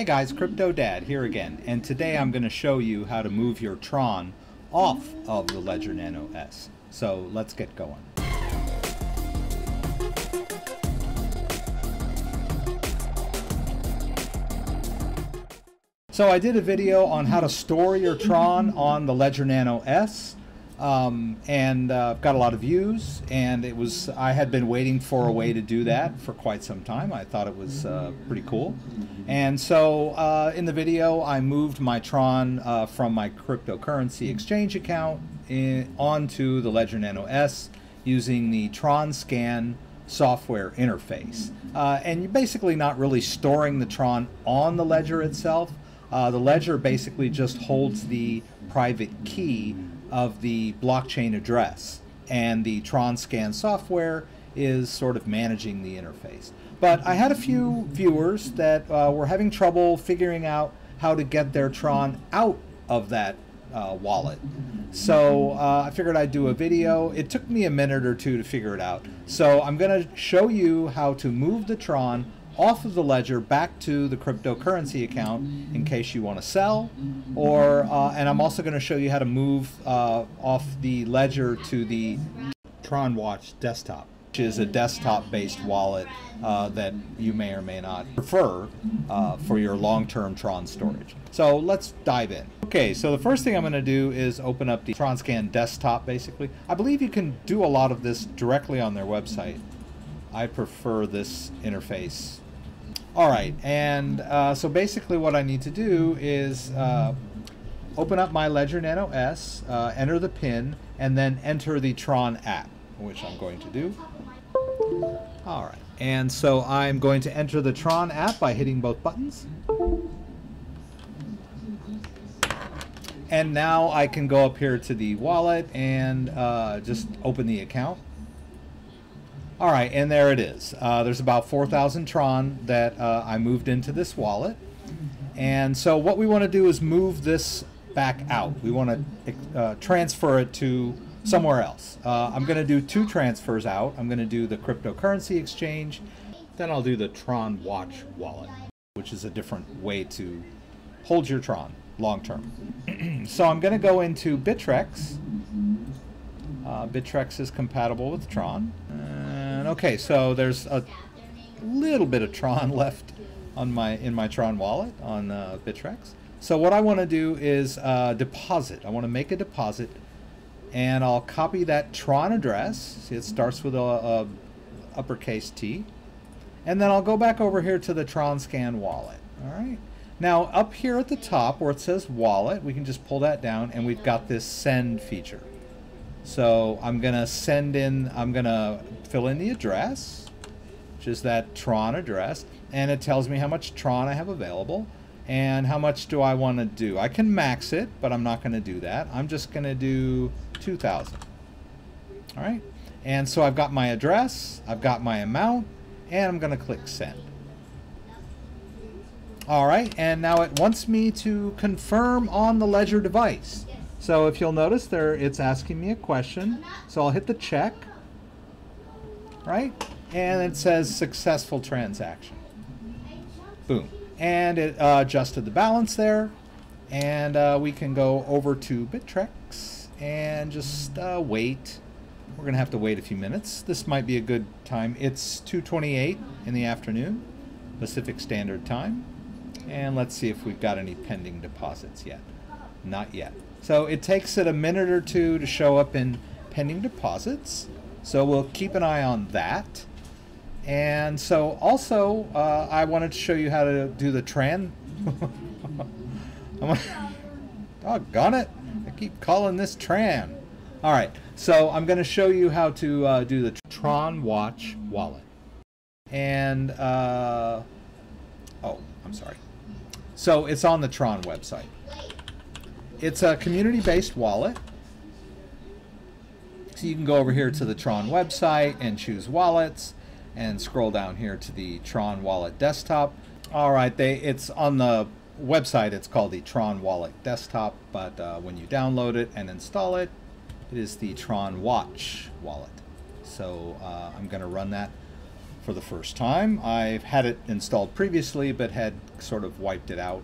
Hey guys, Crypto Dad here again, and today I'm going to show you how to move your Tron off of the Ledger Nano S. So let's get going. So I did a video on how to store your Tron on the Ledger Nano S um, and uh, got a lot of views. And it was I had been waiting for a way to do that for quite some time. I thought it was uh, pretty cool. And so uh, in the video, I moved my Tron uh, from my cryptocurrency exchange account in, onto the Ledger Nano S using the Tron Scan software interface. Uh, and you're basically not really storing the Tron on the ledger itself. Uh, the ledger basically just holds the private key of the blockchain address, and the Tron Scan software is sort of managing the interface. But I had a few viewers that uh, were having trouble figuring out how to get their Tron out of that uh, wallet. So uh, I figured I'd do a video. It took me a minute or two to figure it out. So I'm going to show you how to move the Tron off of the ledger back to the cryptocurrency account in case you want to sell or uh, and I'm also going to show you how to move uh, off the ledger to the Tron Watch desktop which is a desktop based wallet uh, that you may or may not prefer uh, for your long-term Tron storage. So let's dive in. Okay, so the first thing I'm going to do is open up the TronScan desktop basically. I believe you can do a lot of this directly on their website. I prefer this interface all right, and uh, so basically what I need to do is uh, open up my Ledger Nano S, uh, enter the PIN, and then enter the Tron app, which I'm going to do. All right, and so I'm going to enter the Tron app by hitting both buttons. And now I can go up here to the wallet and uh, just open the account. All right, and there it is. Uh, there's about 4,000 Tron that uh, I moved into this wallet. And so what we want to do is move this back out. We want to uh, transfer it to somewhere else. Uh, I'm going to do two transfers out. I'm going to do the cryptocurrency exchange. Then I'll do the Tron Watch wallet, which is a different way to hold your Tron long term. so I'm going to go into Bittrex. Uh, Bittrex is compatible with Tron. And okay, so there's a little bit of Tron left on my in my Tron wallet on uh, Bittrex. So what I want to do is uh, deposit. I want to make a deposit, and I'll copy that Tron address. See, it starts with a, a uppercase T, and then I'll go back over here to the Tron Scan wallet. All right. Now up here at the top where it says wallet, we can just pull that down, and we've got this send feature. So I'm going to send in, I'm going to fill in the address, which is that Tron address, and it tells me how much Tron I have available and how much do I want to do. I can max it, but I'm not going to do that. I'm just going to do 2,000. All right. And so I've got my address, I've got my amount, and I'm going to click send. All right, and now it wants me to confirm on the Ledger device. So if you'll notice there, it's asking me a question. So I'll hit the check, right? And it says successful transaction. Boom. And it uh, adjusted the balance there. And uh, we can go over to Bittrex and just uh, wait. We're to have to wait a few minutes. This might be a good time. It's 2.28 in the afternoon, Pacific Standard Time. And let's see if we've got any pending deposits yet. Not yet. So it takes it a minute or two to show up in pending deposits. So we'll keep an eye on that. And so also, uh, I wanted to show you how to do the Tran. Doggone it. I keep calling this Tran. All right. So I'm going to show you how to uh, do the Tron Watch wallet. And, uh, oh, I'm sorry. So it's on the Tron website. It's a community-based wallet. So you can go over here to the Tron website and choose wallets and scroll down here to the Tron wallet desktop. All right, they it's on the website. It's called the Tron wallet desktop, but uh, when you download it and install it, it is the Tron Watch wallet. So uh, I'm going to run that for the first time. I've had it installed previously, but had sort of wiped it out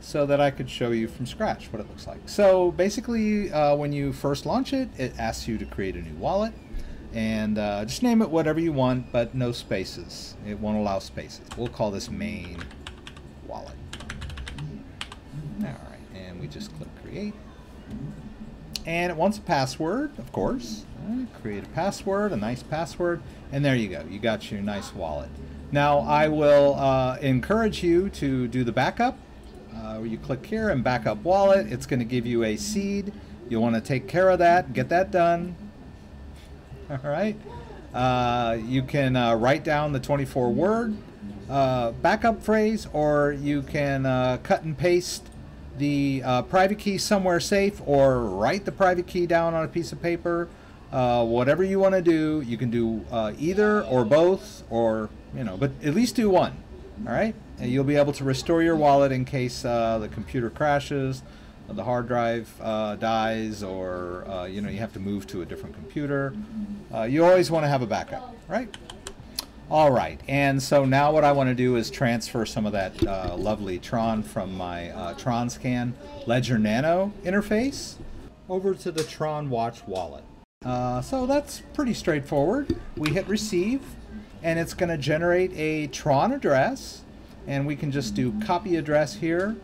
so that I could show you from scratch what it looks like. So basically, uh, when you first launch it, it asks you to create a new wallet. And uh, just name it whatever you want, but no spaces. It won't allow spaces. We'll call this main wallet. All right, and we just click create. And it wants a password, of course. Right, create a password, a nice password, and there you go. You got your nice wallet. Now I will uh, encourage you to do the backup. Uh, you click here and backup wallet. It's going to give you a seed. You'll want to take care of that, get that done. All right. Uh, you can uh, write down the 24 word uh, backup phrase, or you can uh, cut and paste the uh, private key somewhere safe, or write the private key down on a piece of paper. Whatever you want to do, you can do either or both, or you know, but at least do one. All right, and you'll be able to restore your wallet in case the computer crashes the hard drive uh, dies or uh, you know you have to move to a different computer. Uh, you always want to have a backup right? All right and so now what I want to do is transfer some of that uh, lovely Tron from my uh, Tron scan Ledger Nano interface over to the Tron watch wallet. Uh, so that's pretty straightforward. We hit receive and it's going to generate a Tron address and we can just do copy address here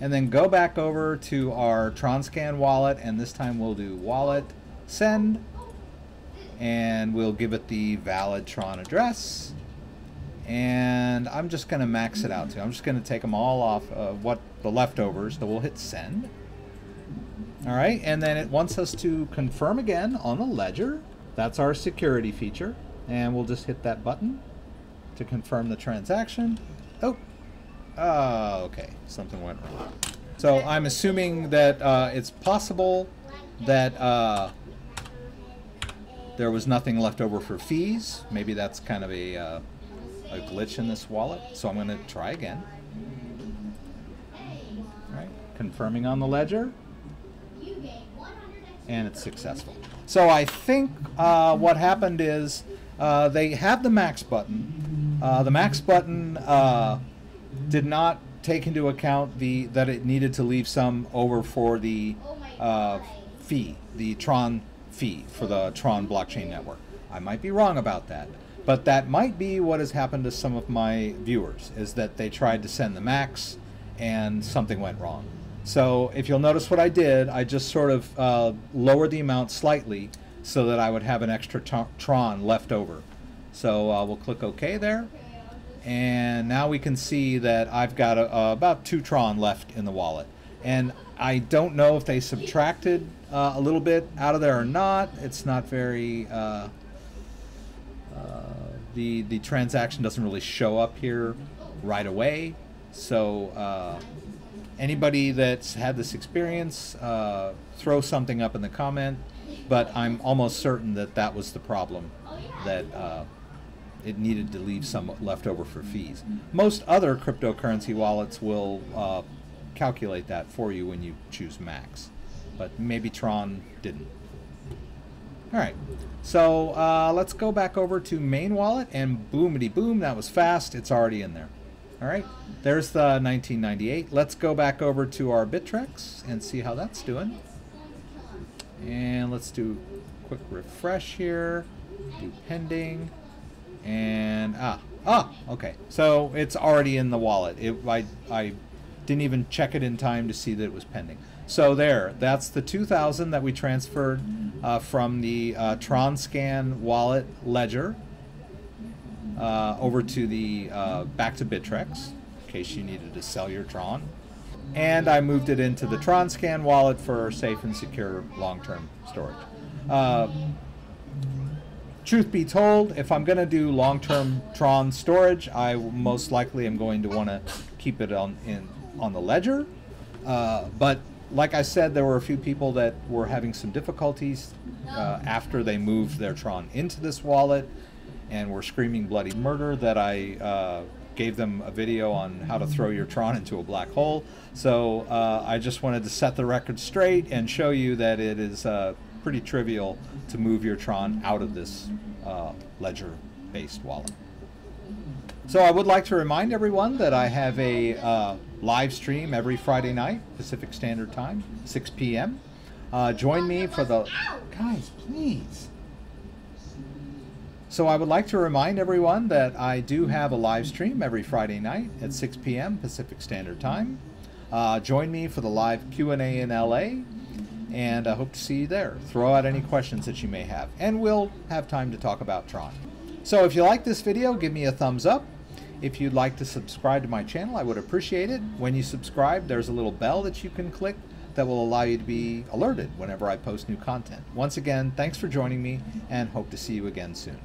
and then go back over to our Tronscan wallet and this time we'll do wallet send and we'll give it the valid Tron address. And I'm just going to max it out too. I'm just going to take them all off of what the leftovers so we'll hit send. All right and then it wants us to confirm again on the ledger. That's our security feature and we'll just hit that button to confirm the transaction oh Oh, okay. Something went wrong. So I'm assuming that uh, it's possible that uh, there was nothing left over for fees. Maybe that's kind of a, uh, a glitch in this wallet. So I'm going to try again. All right, confirming on the ledger. And it's successful. So I think uh, what happened is uh, they have the max button. Uh, the max button did not take into account the that it needed to leave some over for the uh, fee, the Tron fee for the Tron blockchain network. I might be wrong about that, but that might be what has happened to some of my viewers is that they tried to send the max and something went wrong. So if you'll notice what I did, I just sort of uh, lowered the amount slightly so that I would have an extra Tron left over. So uh, we'll click OK there and now we can see that I've got a, uh, about two Tron left in the wallet. And I don't know if they subtracted uh, a little bit out of there or not. It's not very, uh, uh, the, the transaction doesn't really show up here right away. So uh, anybody that's had this experience, uh, throw something up in the comment. But I'm almost certain that that was the problem that it needed to leave some left over for fees. Most other cryptocurrency wallets will uh, calculate that for you when you choose max, but maybe Tron didn't. All right, so uh, let's go back over to main wallet and boomity boom, that was fast. It's already in there. All right, there's the 1998. Let's go back over to our Bittrex and see how that's doing. And let's do quick refresh here, do pending. And, ah, ah, okay. So it's already in the wallet. It, I, I didn't even check it in time to see that it was pending. So there, that's the 2000 that we transferred uh, from the uh, TronScan wallet ledger uh, over to the, uh, back to Bittrex, in case you needed to sell your Tron. And I moved it into the TronScan wallet for safe and secure long-term storage. Uh, truth be told, if I'm going to do long-term Tron storage, I most likely am going to want to keep it on in on the ledger. Uh, but like I said, there were a few people that were having some difficulties uh, after they moved their Tron into this wallet and were screaming bloody murder that I uh, gave them a video on how to throw your Tron into a black hole. So uh, I just wanted to set the record straight and show you that it is uh, pretty trivial to move your Tron out of this uh, ledger-based wallet. So I would like to remind everyone that I have a uh, live stream every Friday night, Pacific Standard Time, 6 p.m. Uh, join me for the guys, please. So I would like to remind everyone that I do have a live stream every Friday night at 6 p.m. Pacific Standard Time. Uh, join me for the live Q&A in LA, and I hope to see you there. Throw out any questions that you may have, and we'll have time to talk about Tron. So if you like this video, give me a thumbs up. If you'd like to subscribe to my channel, I would appreciate it. When you subscribe, there's a little bell that you can click that will allow you to be alerted whenever I post new content. Once again, thanks for joining me, and hope to see you again soon.